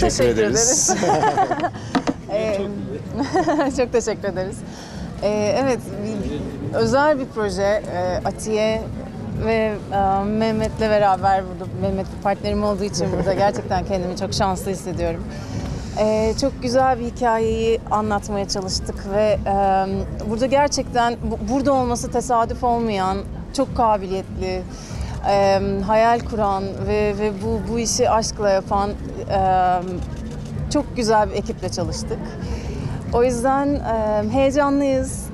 teşekkür, teşekkür ederiz. Ee, çok teşekkür ederiz. Ee, evet, bir- özel bir proje. Ee, Atiye ve e, Mehmet'le beraber burada, Mehmet bir partnerim olduğu için burada gerçekten kendimi çok şanslı hissediyorum. Ee, çok güzel bir hikayeyi anlatmaya çalıştık ve e, burada gerçekten bu- burada olması tesadüf olmayan, çok kabiliyetli, e, hayal kuran ve, ve bu, bu işi aşkla yapan e, çok güzel bir ekiple çalıştık. O yüzden heyecanlıyız.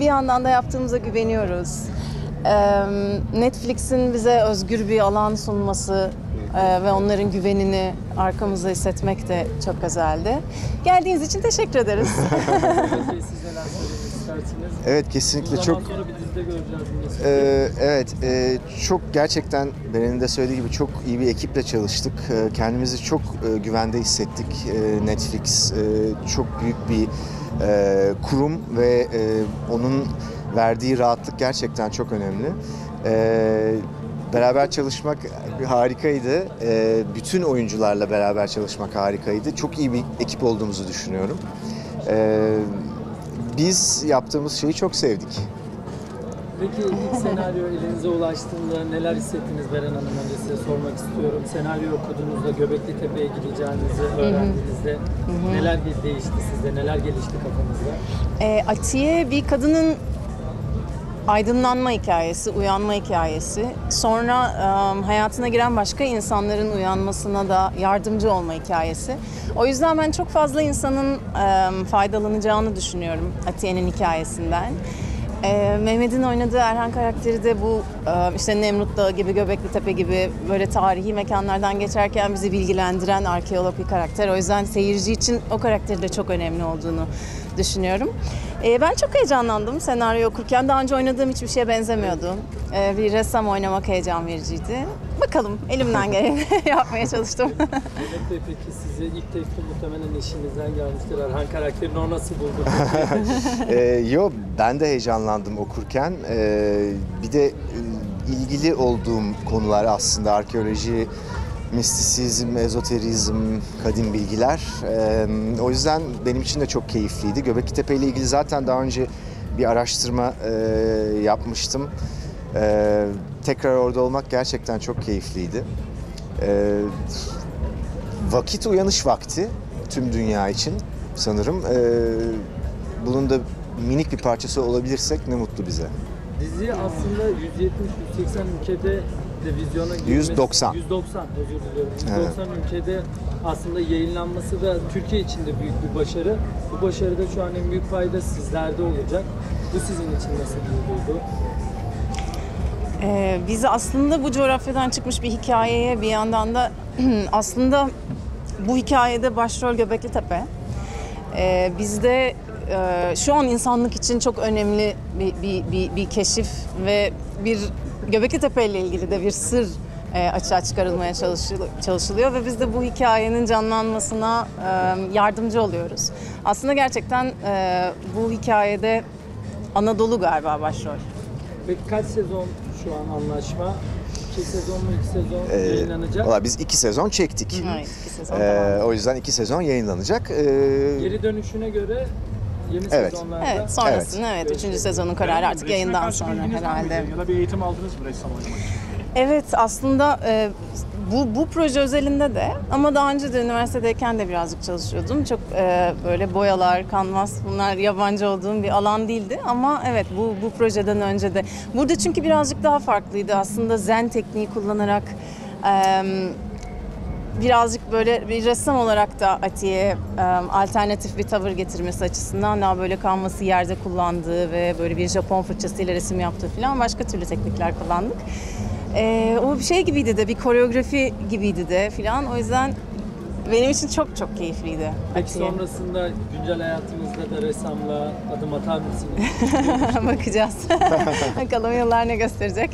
Bir yandan da yaptığımıza güveniyoruz. Netflix'in bize özgür bir alan sunması ve onların güvenini arkamızda hissetmek de çok özeldi. Geldiğiniz için teşekkür ederiz. İstersiniz? Evet kesinlikle Zaman çok sonra bir dizide göreceğiz bunu. Ee, evet, e, çok gerçekten Beren'in de söylediği gibi çok iyi bir ekiple çalıştık. Ee, kendimizi çok e, güvende hissettik. Ee, Netflix e, çok büyük bir e, kurum ve e, onun verdiği rahatlık gerçekten çok önemli. Ee, beraber çalışmak harikaydı. Ee, bütün oyuncularla beraber çalışmak harikaydı. Çok iyi bir ekip olduğumuzu düşünüyorum. Ee, biz yaptığımız şeyi çok sevdik. Peki ilk senaryo elinize ulaştığında neler hissettiniz Beren Hanım önce size sormak istiyorum. Senaryo okuduğunuzda Göbekli Tepe'ye gideceğinizi öğrendiğinizde neler değişti sizde, neler gelişti kafanızda? E, Atiye bir kadının aydınlanma hikayesi, uyanma hikayesi. Sonra hayatına giren başka insanların uyanmasına da yardımcı olma hikayesi. O yüzden ben çok fazla insanın e, faydalanacağını düşünüyorum Atiye'nin hikayesinden. E, Mehmet'in oynadığı Erhan karakteri de bu işte Nemrut Dağı gibi, Göbekli Tepe gibi böyle tarihi mekanlardan geçerken bizi bilgilendiren arkeolog bir karakter. O yüzden seyirci için o karakteri de çok önemli olduğunu düşünüyorum. E, ben çok heyecanlandım senaryo okurken. Daha önce oynadığım hiçbir şeye benzemiyordu. E, bir ressam oynamak heyecan vericiydi. Bakalım elimden geleni yapmaya çalıştım. Mehmet Bey peki sizi ilk teklif muhtemelen eşinizden gelmiştir. Erhan karakterini o nasıl buldu? Ee, yo ben de heyecanlandım okurken. Ee, bir de e, ilgili olduğum konular aslında arkeoloji, mistisizm, ezoterizm, kadim bilgiler. Ee, o yüzden benim için de çok keyifliydi. Göbekli Tepe ile ilgili zaten daha önce bir araştırma e, yapmıştım. Ee, tekrar orada olmak gerçekten çok keyifliydi. Ee, vakit uyanış vakti tüm dünya için sanırım. Ee, bunun da minik bir parçası olabilirsek ne mutlu bize. Dizi aslında 170-180 ülkede de vizyona girmesi... 190. 190 özür diliyorum. Evet. 190 ülkede aslında yayınlanması da Türkiye için de büyük bir başarı. Bu başarıda şu an en büyük fayda sizlerde olacak. Bu sizin için nasıl bir duygu? Ee, bizi aslında bu coğrafyadan çıkmış bir hikayeye bir yandan da aslında bu hikayede başrol Göbekli Tepe. Ee, bizde e, şu an insanlık için çok önemli bir, bir, bir, bir keşif ve bir Göbekli Tepe ile ilgili de bir sır e, açığa çıkarılmaya çalışılıyor, çalışılıyor ve biz de bu hikayenin canlanmasına e, yardımcı oluyoruz. Aslında gerçekten e, bu hikayede Anadolu galiba başrol. Peki kaç sezon şu an anlaşma? İki sezon mu, iki sezon Ee, yayınlanacak? Valla biz iki sezon çektik. Evet, iki sezon Ee, devam. o yüzden iki sezon yayınlanacak. Ee, Geri dönüşüne göre yeni Evet. sezonlarda... Evet, sonrasında evet, üçüncü sezonun kararı artık yayından sonra herhalde. Ya da bir eğitim aldınız mı ressam oynamak için? Evet, aslında e, bu, bu proje özelinde de ama daha önce de üniversitedeyken de birazcık çalışıyordum. Çok e, böyle boyalar, kanvas bunlar yabancı olduğum bir alan değildi ama evet bu, bu projeden önce de. Burada çünkü birazcık daha farklıydı aslında zen tekniği kullanarak e, birazcık böyle bir ressam olarak da Atiye e, alternatif bir tavır getirmesi açısından daha böyle kanvası yerde kullandığı ve böyle bir Japon fırçasıyla resim yaptığı falan başka türlü teknikler kullandık. E, o bir şey gibiydi de bir koreografi gibiydi de falan o yüzden benim için çok çok keyifliydi. Peki Atiye. sonrasında güncel hayatınızda da ressamla adım atar mısınız? Bakacağız. Bakalım yıllar ne gösterecek.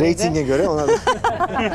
Ratinge göre ona da